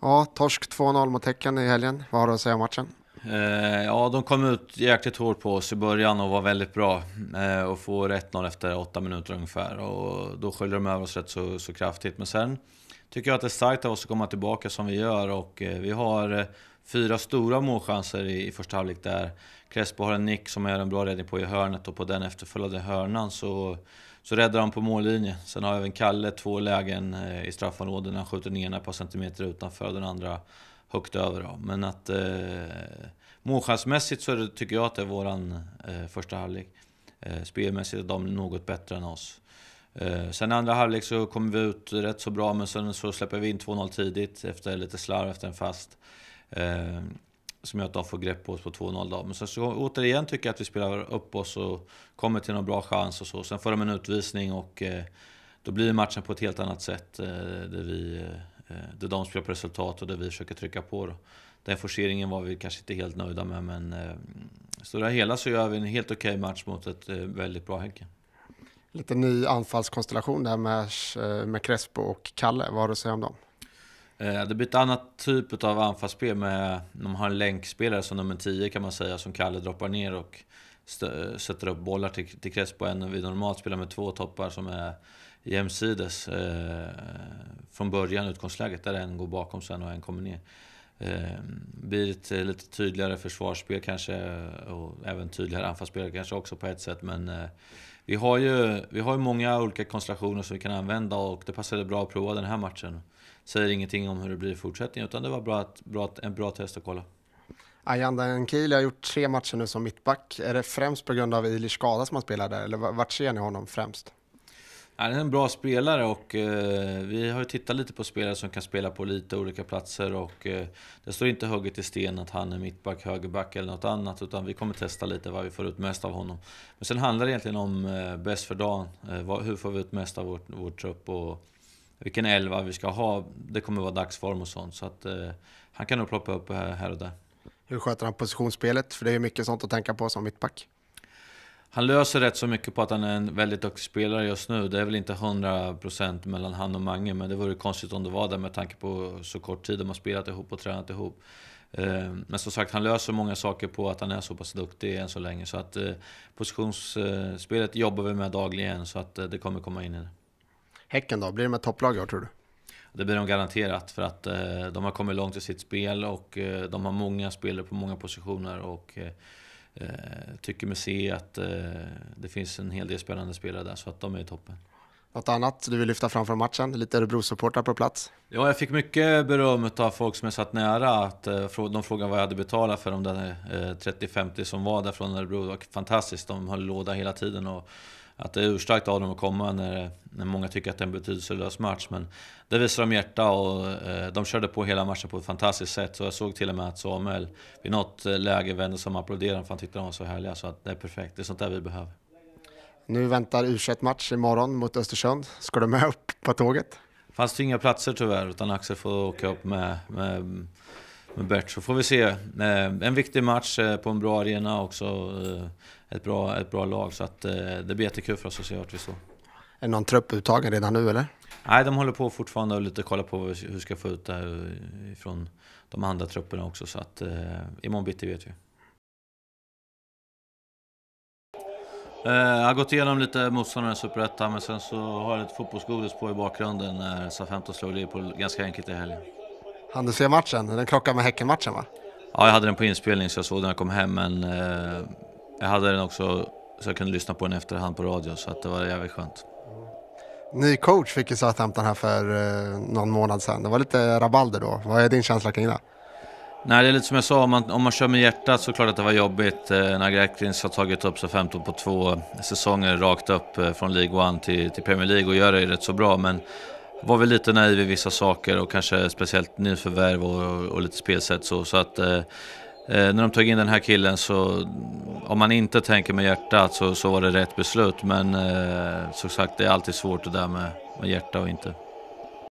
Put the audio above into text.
Ja, torsk 2-0 mot Häcken i helgen. Vad har du att säga om matchen? Eh, ja, de kom ut jäkligt hårt på oss i början och var väldigt bra. Eh, och får 1-0 efter 8 minuter ungefär. Och då sköljde de över oss rätt så, så kraftigt. Men sen tycker jag att det är starkt av oss att komma tillbaka som vi gör. Och eh, vi har eh, fyra stora målchanser i, i första halvlek där. Crespo har en nick som är en bra räddning på i hörnet och på den efterföljande hörnan så, så räddar han på mållinjen. Sen har även Kalle två lägen eh, i straffområdet. Han skjuter den ena ett par centimeter utanför och den andra högt över. Då. Men att eh, målchansmässigt så det, tycker jag att det är våran eh, första halvlek. Eh, spelmässigt är de något bättre än oss. Eh, sen i andra halvlek så kommer vi ut rätt så bra, men sen så släpper vi in 2-0 tidigt efter lite slarv efter en fast. Eh, som gör att de får grepp på oss på 2-0 då. Men så, så återigen tycker jag att vi spelar upp oss och kommer till någon bra chans och så. Sen får de en utvisning och eh, då blir matchen på ett helt annat sätt. Eh, där, vi, eh, eh där de spelar på resultat och där vi försöker trycka på. Då. Den forceringen var vi kanske inte helt nöjda med men eh, stora hela så gör vi en helt okej okay match mot ett eh, väldigt bra Häcken. Lite ny anfallskonstellation där med, eh, med Crespo och Kalle. Vad har du att säga om dem? Eh, det blir ett annat typ av anfallsspel med, de har en länkspelare som nummer 10 kan man säga, som Kalle droppar ner och eh, sätter upp bollar till, till Crespo än vi normalt spelar med två toppar som är jämsides eh, från början, utgångsläget, där en går bakom sen och en kommer ner. Eh, blir ett eh, lite tydligare försvarsspel kanske och även tydligare anfallsspel kanske också på ett sätt men eh, vi har ju vi har ju många olika konstellationer som vi kan använda och det passade bra att prova den här matchen säger ingenting om hur det blir i fortsättningen, utan det var bra, bra, en bra test att kolla. Ayanda Nkili har gjort tre matcher nu som mittback. Är det främst på grund av Ilis skada som han spelar där, eller vart ser ni honom främst? Han är en bra spelare och eh, vi har ju tittat lite på spelare som kan spela på lite olika platser och eh, det står inte hugget i sten att han är mittback, högerback eller något annat utan vi kommer testa lite vad vi får ut mest av honom. Men sen handlar det egentligen om eh, bäst för dagen. Eh, hur får vi ut mest av vår, vår trupp och vilken elva vi ska ha. Det kommer vara dagsform och sånt. Så att eh, han kan nog ploppa upp här och där. Hur sköter han positionsspelet? För det är mycket sånt att tänka på som mittback. Han löser rätt så mycket på att han är en väldigt duktig spelare just nu. Det är väl inte 100% mellan han och Mange, men det vore konstigt om det var det med tanke på så kort tid de har spelat ihop och tränat ihop. Eh, men som sagt, han löser många saker på att han är så pass duktig än så länge. Så att eh, positionsspelet jobbar vi med dagligen, så att eh, det kommer komma in i det. Häcken då, blir de ett topplag år tror du? Det blir de garanterat för att de har kommit långt i sitt spel och de har många spelare på många positioner och tycker mig se att eh, det finns en hel del spännande spelare där så att de är i toppen. Något annat du vill lyfta fram från matchen? Lite Örebro-supportrar på plats? Ja, jag fick mycket beröm av folk som jag satt nära. Att, eh, de frågade vad jag hade betalat för de där 30-50 som var där från Örebro. Det var fantastiskt. De höll låda hela tiden. Och att det är urstarkt av dem att komma när, när många tycker att det är en betydelselös match. Men det visar de hjärta och eh, de körde på hela matchen på ett fantastiskt sätt. Så jag såg till och med att Samuel vid något eh, läge vände som applåderade för han tyckte de var så härliga. Så att det är perfekt, det är sånt där vi behöver. Nu väntar U21-match imorgon mot Östersund. Ska du med upp på tåget? Fanns det inga platser tyvärr, utan Axel får åka upp med, med, med Bert. Så får vi se. Eh, en viktig match på en bra arena också ett bra, ett bra lag. Så att, eh, det blir jättekul för oss att se vart vi står. Är det någon trupp uttagen redan nu eller? Nej, de håller på fortfarande och lite kolla på hur vi ska få ut det här från de andra trupperna också. Så att eh, imorgon bitti vet vi. Eh, jag har gått igenom lite motståndare i Superettan, men sen så har jag lite fotbollsgodis på i bakgrunden när SA-15 slog Liverpool ganska enkelt i helgen. Han du se matchen? Den krockade med Häcken-matchen va? Ja, jag hade den på inspelning så jag såg den när jag kom hem, men eh, jag hade den också så jag kunde lyssna på den efterhand på radio så att det var jävligt skönt. Ny coach fick ju Southampton här för eh, någon månad sedan. Det var lite rabalder då. Vad är din känsla kring det? Nej, det är lite som jag sa, om man, om man kör med hjärtat så är det klart att det var jobbigt eh, när Atkins har tagit upp sig 15 på två säsonger rakt upp eh, från League One till, till Premier League och gör det rätt så bra. Men var väl lite naiv i vissa saker och kanske speciellt nyförvärv och, och, och lite spelsätt så. så att, Eh, när de tog in den här killen så, om man inte tänker med hjärtat så, så var det rätt beslut. Men eh, som sagt, det är alltid svårt det där med, med hjärta och inte.